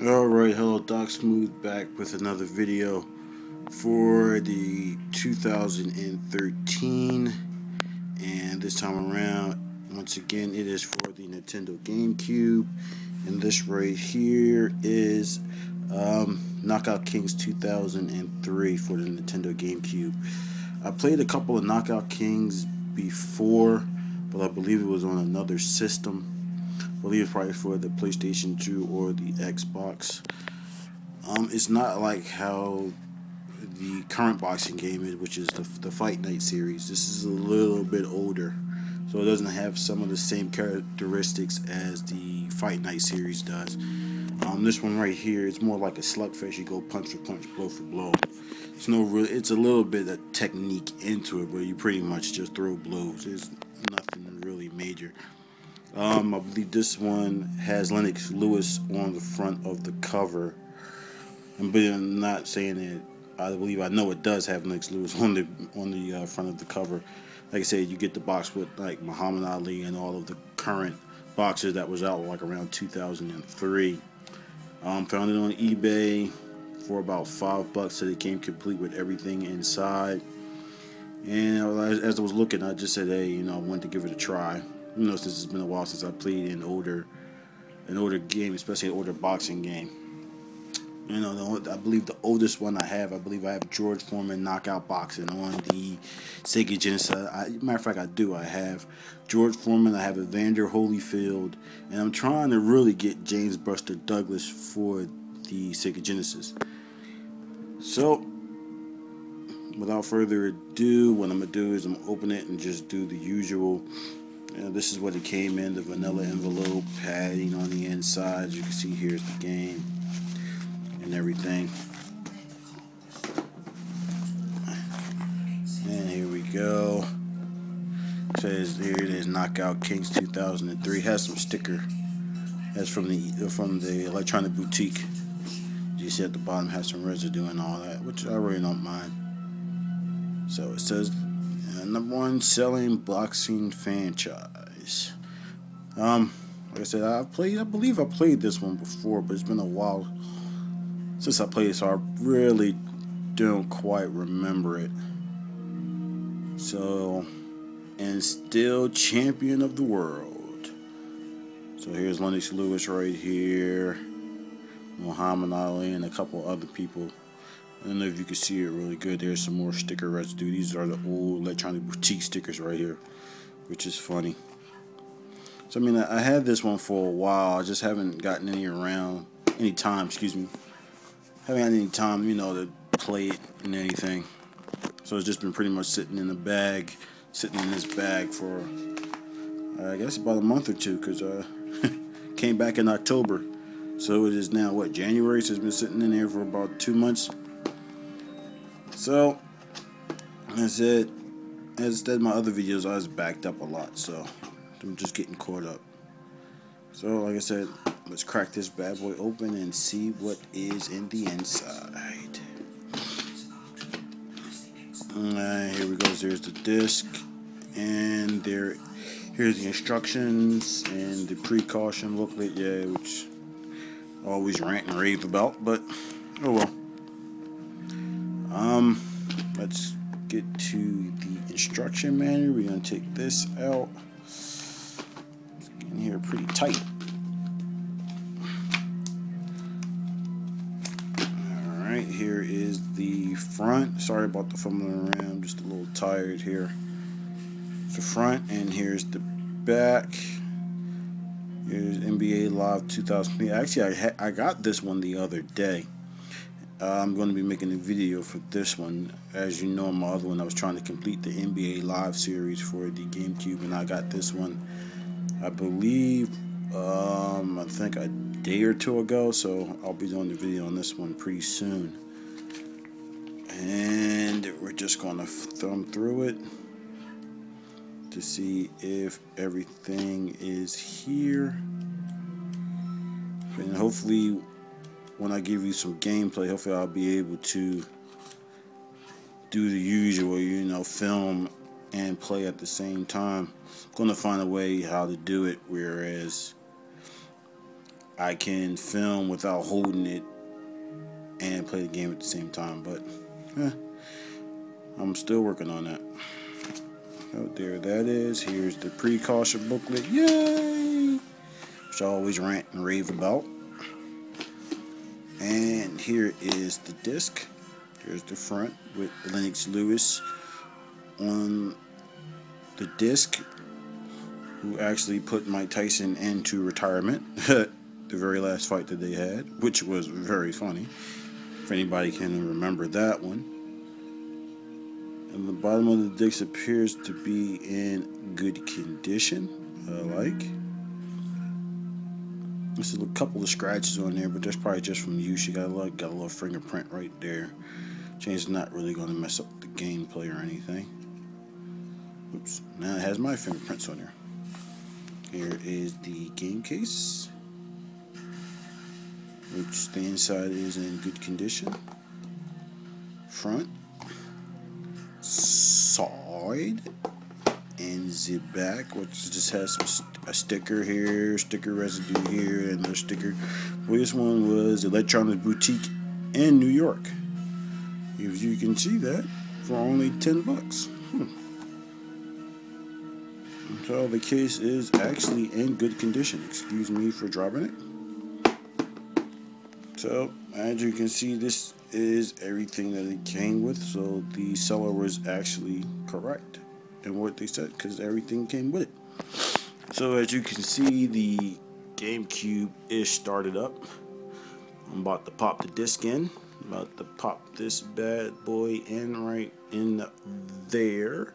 Alright, hello Doc Smooth back with another video for the 2013 and this time around once again it is for the Nintendo GameCube and this right here is um, Knockout Kings 2003 for the Nintendo GameCube. I played a couple of Knockout Kings before but I believe it was on another system believe it's probably for the PlayStation 2 or the Xbox. Um, it's not like how the current boxing game is, which is the, the Fight Night series. This is a little bit older, so it doesn't have some of the same characteristics as the Fight Night series does. Um, this one right here, it's more like a slugfest. You go punch for punch, blow for blow. It's no real. It's a little bit of technique into it, but you pretty much just throw blows. There's nothing really major. Um, I believe this one has Lennox Lewis on the front of the cover. I'm not saying it. I believe I know it does have Lennox Lewis on the on the uh, front of the cover. Like I said, you get the box with like Muhammad Ali and all of the current boxes that was out like around 2003. Um, found it on eBay for about five bucks. So it came complete with everything inside. And as I was looking, I just said, hey, you know, I wanted to give it a try you know, since it's been a while since I played an older, an older game, especially an older boxing game. You know, the, I believe the oldest one I have, I believe I have George Foreman Knockout Boxing on the Sega Genesis. I, matter of fact, I do. I have George Foreman, I have Evander Holyfield, and I'm trying to really get James Buster Douglas for the Sega Genesis. So, without further ado, what I'm going to do is I'm to open it and just do the usual this is what it came in the vanilla envelope padding on the inside you can see here's the game and everything. And here we go. It says here it is knockout kings 2003 has some sticker. That's from the from the electronic boutique. You see at the bottom has some residue and all that which i really don't mind. So it says number one selling boxing franchise. Um, like I said, I played. I believe I played this one before, but it's been a while since I played, it, so I really don't quite remember it. So, and still champion of the world. So here's Lennox Lewis right here, Muhammad Ali, and a couple other people. I don't know if you can see it really good. There's some more sticker residue. These are the old electronic boutique stickers right here, which is funny. So I mean, I had this one for a while. I just haven't gotten any around, any time. Excuse me. Haven't had any time, you know, to play it and anything. So it's just been pretty much sitting in the bag, sitting in this bag for, uh, I guess, about a month or two, because uh, came back in October. So it is now what January. So it's been sitting in there for about two months. So, that's it. As did my other videos, I was backed up a lot, so I'm just getting caught up. So, like I said, let's crack this bad boy open and see what is in the inside. Here we go. There's the disc, and there, here's the instructions and the precaution booklet. Yeah, which I always rant and rave about, but oh well. Um, let's get to the instruction manual. We're gonna take this out. It's in here pretty tight. Alright, here is the front. Sorry about the fumbling around, just a little tired here. The front, and here's the back. Here's NBA Live 2000. Actually, I, I got this one the other day. Uh, I'm going to be making a video for this one. As you know, my other one, I was trying to complete the NBA Live series for the GameCube, and I got this one, I believe, um, I think a day or two ago. So I'll be doing the video on this one pretty soon. And we're just going to thumb through it to see if everything is here. And hopefully when I give you some gameplay, hopefully I'll be able to do the usual, you know, film and play at the same time. I'm going to find a way how to do it, whereas I can film without holding it and play the game at the same time. But eh, I'm still working on that. Oh, there that is. Here's the precaution booklet. Yay! Which I always rant and rave about. And here is the disc. There's the front with Lennox Lewis on the disc, who actually put Mike Tyson into retirement. the very last fight that they had, which was very funny. If anybody can remember that one. And the bottom of the disc appears to be in good condition. I like. There's a couple of scratches on there, but that's probably just from use. You got a little, got a little fingerprint right there. Chain's not really going to mess up the gameplay or anything. Oops. Now it has my fingerprints on there. Here is the game case, which the inside is in good condition. Front, side, and the back, which just has some, a sticker here, sticker residue here, and another sticker. Well, this one was Electronic Boutique in New York. If you can see that for only 10 bucks. Hmm. So the case is actually in good condition. Excuse me for dropping it. So as you can see, this is everything that it came with. So the seller was actually correct in what they said because everything came with it. So as you can see, the GameCube is started up. I'm about to pop the disc in. About to pop this bad boy in right in there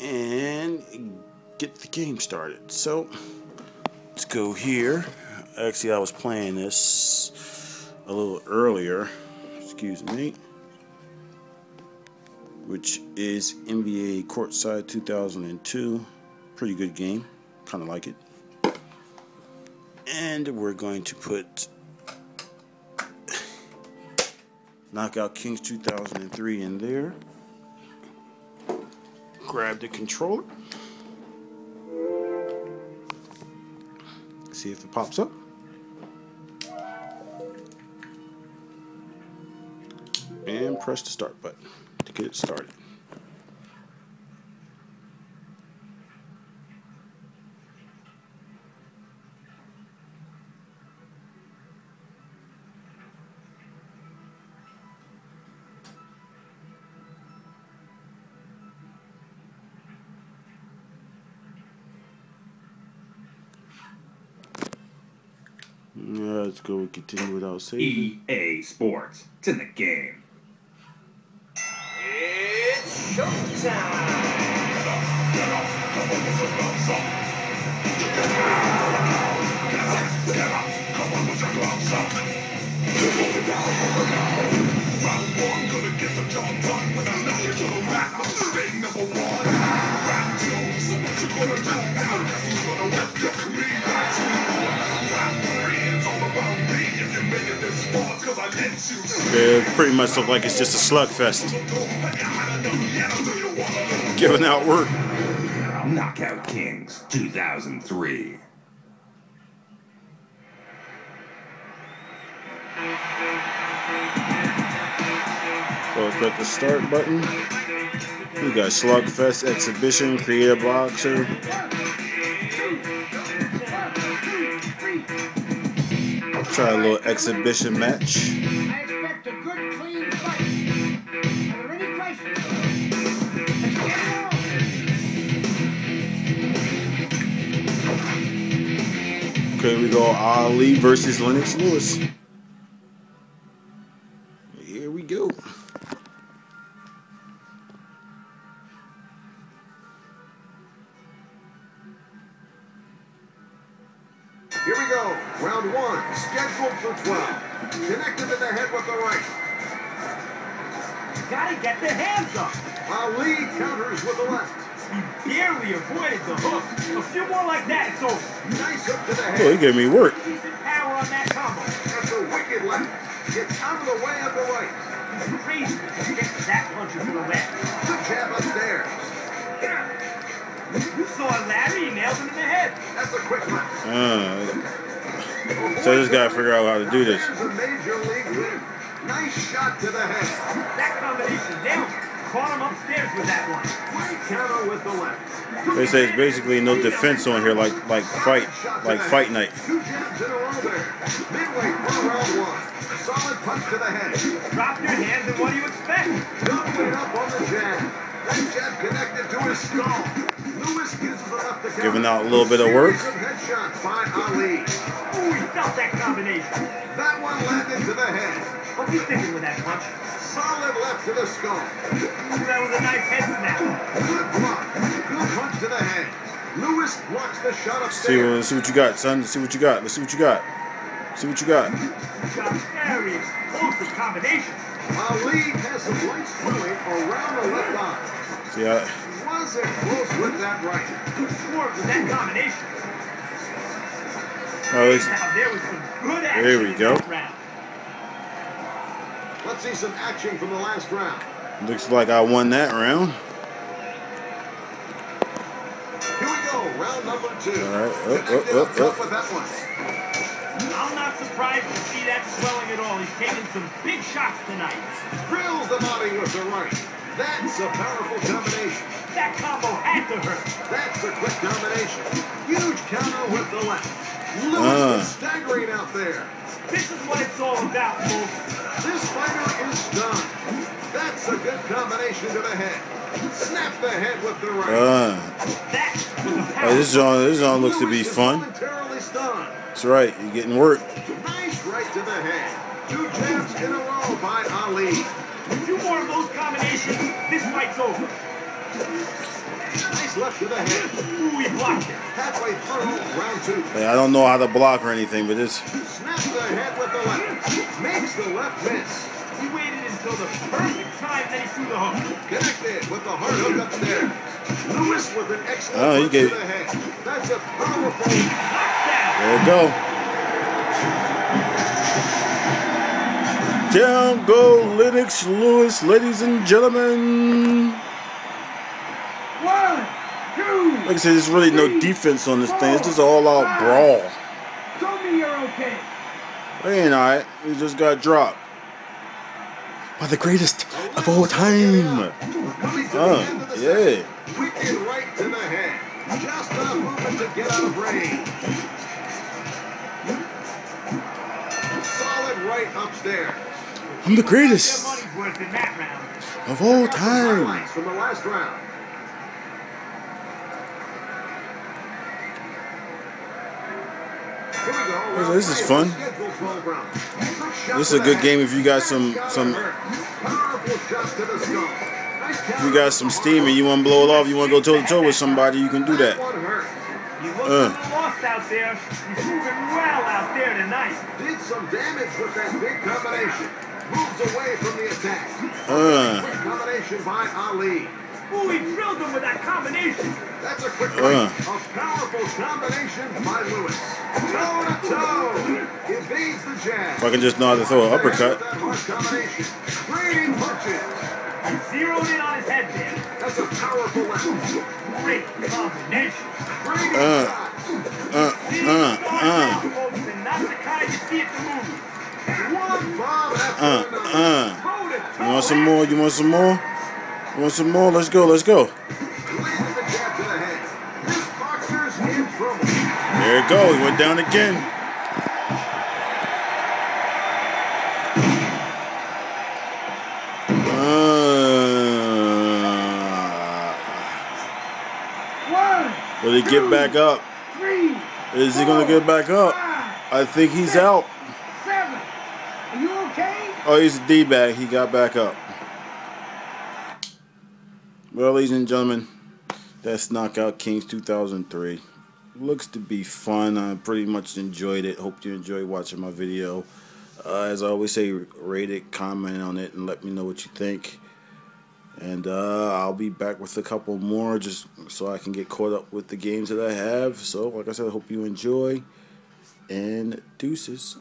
and get the game started. So let's go here. Actually, I was playing this a little earlier. Excuse me. Which is NBA Courtside 2002. Pretty good game. Kind of like it. And we're going to put Knockout Kings 2003 in there. Grab the controller. See if it pops up. And press the start button to get started. Yeah, let's go and continue without saving. EA Sports. It's in the game. It pretty much look like it's just a slugfest. Giving out work. Knockout Kings 2003. So click the start button. We got Slugfest Exhibition, Create a Boxer. Try a little exhibition match. Get it on. Okay, we go Ali versus Lennox Lewis. Here we go. Here we go. Round one, scheduled for 12. Connected to the head with the right. Gotta get the hands up! Ali counters with the left. He barely avoided the hook. A few more like that, it's over. Oh, he gave me work. Decent power on that combo. That's a wicked left. Gets out of the way of the right. He's crazy to that puncher to the left. Good jab upstairs. You saw Larry, he nailed him in the head. That's a quick left. Uh, So I just gotta figure out how to do this. Major league win. Nice shot to the head. That combination, damn. Caught him upstairs with that one. Counter with the left. They say it's basically no defense on here, like like fight, like fight night. Two jabs in a row there. Midway for round one. Solid punch to the head. Drop your hands and what do you expect? Doubling up on the jab. That jab connected to his skull. Lewis uses the left to. Giving out a little bit of work. Series headshots by Ali. Ooh, he felt that combination. That one landed to the head. What's he thinking with that punch? Solid left to the skull. Ooh, that was a nice head snap. Good block. Good punch to the head. Lewis blocks the shot See what, upstairs. let's see what you got, son. Let's see what you got. Let's see what you got. See what you got. Got a very explosive combination. Ali has some light swelling around the left eye. See, I, Wasn't close with that right. Smart with that combination. oh, Now, there was some good action There we in go. That round. Let's see some action from the last round. looks like I won that round. Here we go, round number two. All right, up, up, Connected up, up. with that one. I'm not surprised to see that swelling at all. He's taking some big shots tonight. Drills the body with the right. That's a powerful combination. That combo had to hurt. That's a quick combination. Huge counter with the left. Lewis Uh. is staggering out there. This is what it's all about, folks. This fighter is done. That's a good combination to the head. Snap the head with the right. Uh, oh, this zone, this looks to be fun. That's right. You're getting work. Nice right to the head. Two jabs in a row by Ali. Few more of those combinations, this fight's over. Nice left to the head. Ooh, he blocked it. Halfway through round two. Hey, I don't know how to block or anything, but this. Snaps the head with the left. Makes the left miss. He waited until the perfect time, then he threw the hook. Connected with the hard hook upstairs. Lewis with an excellent Oh, he punch gave- to the head. That's a powerful. Knockdown. There you go. Down go Lennox Lewis, ladies and gentlemen. One, two. Like I said, there's really no defense on this thing. It's just all out brawl. Show me you're okay. It ain't alright. He just got dropped. By the greatest of all time. Coming Oh, end of the yeah. second. Wicked right to the head. Just enough movement to get out of range. Solid right upstairs. I'm the greatest money's worth in that round. of all time. From the last round. This is fun. of the scheduled 12 rounds. Quick shot This is a good game if you got some- some- hurt. Powerful shot to the skull. Nice If you got some steam and you want to blow it off, you want to go toe to toe with somebody, you can do that. You look Uh. a little lost out there. He's moving well out there tonight. Did some damage with that big combination. Moves away from the attack. Uh, Quick combination by Ali. Ooh, he drilled him with that combination. That's a quick Uh. Right. A powerful combination by Lewis. Toe to toe. Evades the jab. if I can just know how to throw an uppercut. That. Great punches. He zeroed in on his head there. That's a powerful left. Great combination. Great Uh. Uh, uh, uh, now, folks, and not the kind you see at the movies. One uh, uh. Toe to toe. You want some more? You want some more? You want some more? Let's go. Let's go. There you go. He went down again. Uh, One, will he get back up? Is he gonna get back up? I think he's out. seven. Are you okay? Oh, he's a D bag. He got back up. Well, ladies and gentlemen, that's Knockout Kings 2003. Looks to be fun. I pretty much enjoyed it. Hope you enjoyed watching my video. Uh, as I always say, rate it, comment on it, and let me know what you think. And uh, I'll be back with a couple more just so I can get caught up with the games that I have. So, like I said, I hope you enjoy. And deuces.